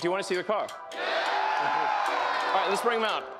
Do you want to see the car? Yeah. All right, let's bring him out.